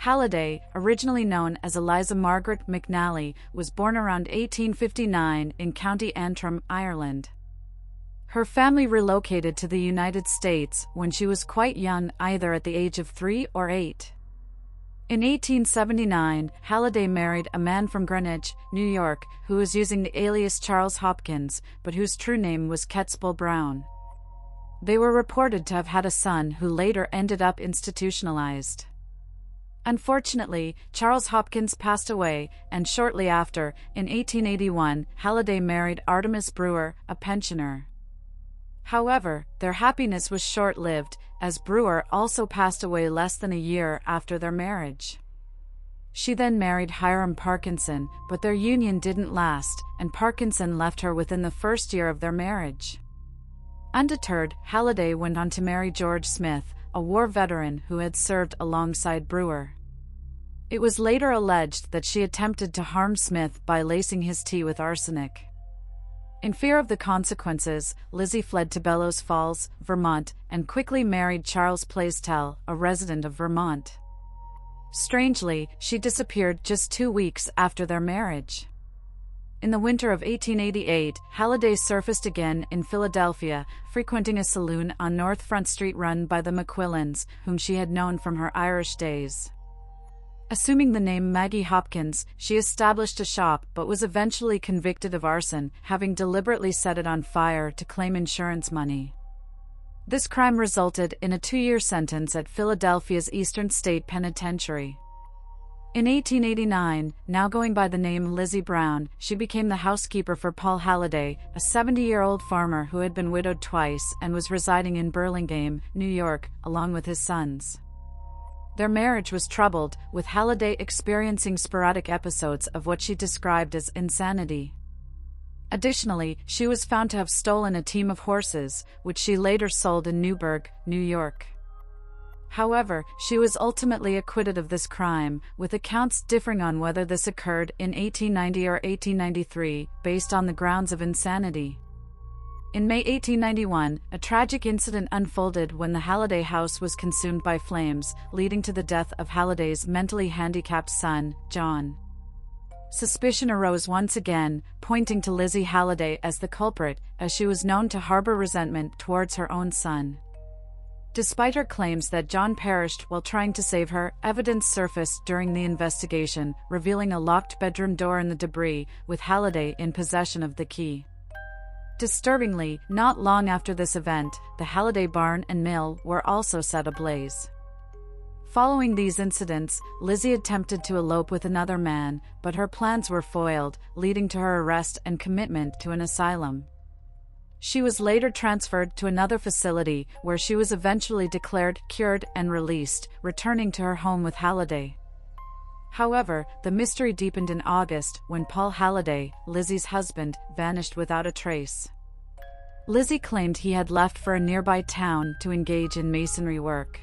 Halliday, originally known as Eliza Margaret McNally, was born around 1859 in County Antrim, Ireland. Her family relocated to the United States when she was quite young, either at the age of three or eight. In 1879, Halliday married a man from Greenwich, New York, who was using the alias Charles Hopkins, but whose true name was Ketspel Brown. They were reported to have had a son who later ended up institutionalized. Unfortunately, Charles Hopkins passed away, and shortly after, in 1881, Halliday married Artemis Brewer, a pensioner. However, their happiness was short lived, as Brewer also passed away less than a year after their marriage. She then married Hiram Parkinson, but their union didn't last, and Parkinson left her within the first year of their marriage. Undeterred, Halliday went on to marry George Smith, a war veteran who had served alongside Brewer. It was later alleged that she attempted to harm Smith by lacing his tea with arsenic. In fear of the consequences, Lizzie fled to Bellows Falls, Vermont, and quickly married Charles Plaistel, a resident of Vermont. Strangely, she disappeared just two weeks after their marriage. In the winter of 1888, Halliday surfaced again in Philadelphia, frequenting a saloon on North Front Street run by the McQuillans, whom she had known from her Irish days. Assuming the name Maggie Hopkins, she established a shop but was eventually convicted of arson, having deliberately set it on fire to claim insurance money. This crime resulted in a two year sentence at Philadelphia's Eastern State Penitentiary. In 1889, now going by the name Lizzie Brown, she became the housekeeper for Paul Halliday, a 70 year old farmer who had been widowed twice and was residing in Burlingham, New York, along with his sons. Their marriage was troubled, with Halliday experiencing sporadic episodes of what she described as insanity. Additionally, she was found to have stolen a team of horses, which she later sold in Newburgh, New York. However, she was ultimately acquitted of this crime, with accounts differing on whether this occurred in 1890 or 1893, based on the grounds of insanity. In May 1891, a tragic incident unfolded when the Halliday house was consumed by flames, leading to the death of Halliday's mentally handicapped son, John. Suspicion arose once again, pointing to Lizzie Halliday as the culprit, as she was known to harbor resentment towards her own son. Despite her claims that John perished while trying to save her, evidence surfaced during the investigation, revealing a locked bedroom door in the debris, with Halliday in possession of the key. Disturbingly, not long after this event, the Halliday barn and mill were also set ablaze. Following these incidents, Lizzie attempted to elope with another man, but her plans were foiled, leading to her arrest and commitment to an asylum. She was later transferred to another facility, where she was eventually declared cured and released, returning to her home with Halliday. However, the mystery deepened in August when Paul Halliday, Lizzie's husband, vanished without a trace. Lizzie claimed he had left for a nearby town to engage in masonry work.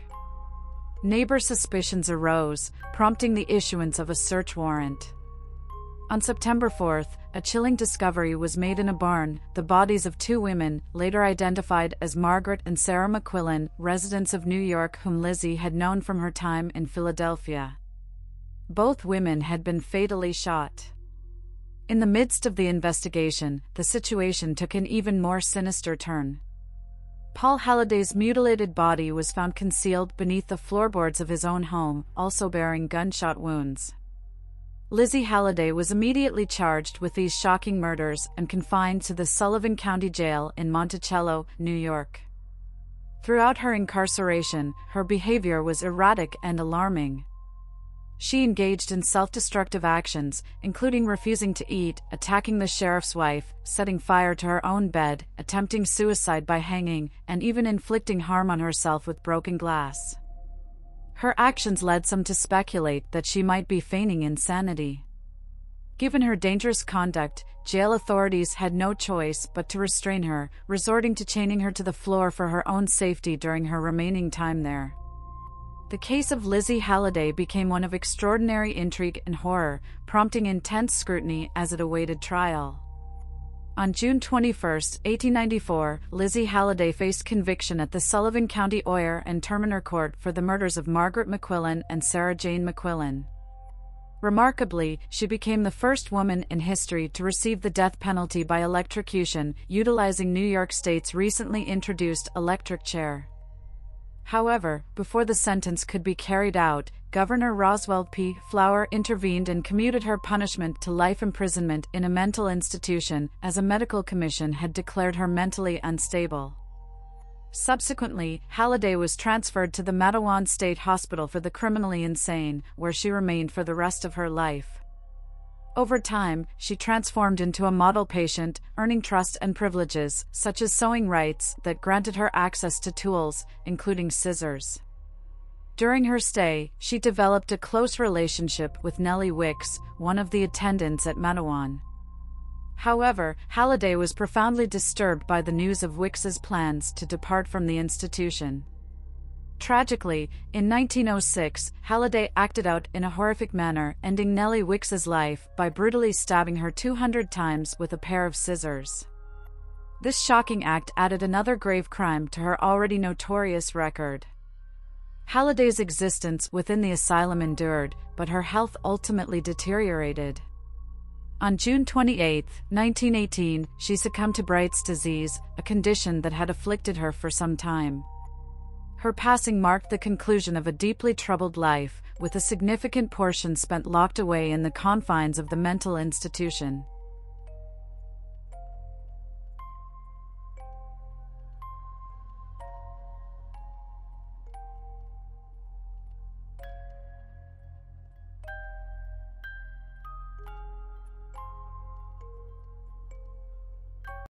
Neighbor suspicions arose, prompting the issuance of a search warrant. On September 4th, a chilling discovery was made in a barn the bodies of two women, later identified as Margaret and Sarah McQuillan, residents of New York, whom Lizzie had known from her time in Philadelphia. Both women had been fatally shot. In the midst of the investigation, the situation took an even more sinister turn. Paul Halliday's mutilated body was found concealed beneath the floorboards of his own home, also bearing gunshot wounds. Lizzie Halliday was immediately charged with these shocking murders and confined to the Sullivan County Jail in Monticello, New York. Throughout her incarceration, her behavior was erratic and alarming. She engaged in self destructive actions, including refusing to eat, attacking the sheriff's wife, setting fire to her own bed, attempting suicide by hanging, and even inflicting harm on herself with broken glass. Her actions led some to speculate that she might be feigning insanity. Given her dangerous conduct, jail authorities had no choice but to restrain her, resorting to chaining her to the floor for her own safety during her remaining time there. The case of Lizzie Halliday became one of extraordinary intrigue and horror, prompting intense scrutiny as it awaited trial. On June 21, 1894, Lizzie Halliday faced conviction at the Sullivan County Oyer and Terminer Court for the murders of Margaret McQuillan and Sarah Jane McQuillan. Remarkably, she became the first woman in history to receive the death penalty by electrocution, utilizing New York State's recently introduced electric chair. However, before the sentence could be carried out, Governor Roswell P. Flower intervened and commuted her punishment to life imprisonment in a mental institution, as a medical commission had declared her mentally unstable. Subsequently, Halliday was transferred to the Matteawan State Hospital for the Criminally Insane, where she remained for the rest of her life. Over time, she transformed into a model patient, earning trust and privileges, such as sewing rights, that granted her access to tools, including scissors. During her stay, she developed a close relationship with Nellie Wicks, one of the attendants at Matteawan. However, Halliday was profoundly disturbed by the news of Wicks's plans to depart from the institution. Tragically, in 1906, Halliday acted out in a horrific manner, ending Nellie Wicks's life by brutally stabbing her 200 times with a pair of scissors. This shocking act added another grave crime to her already notorious record. Halliday's existence within the asylum endured, but her health ultimately deteriorated. On June 28, 1918, she succumbed to Bright's disease, a condition that had afflicted her for some time. Her passing marked the conclusion of a deeply troubled life, with a significant portion spent locked away in the confines of the mental institution.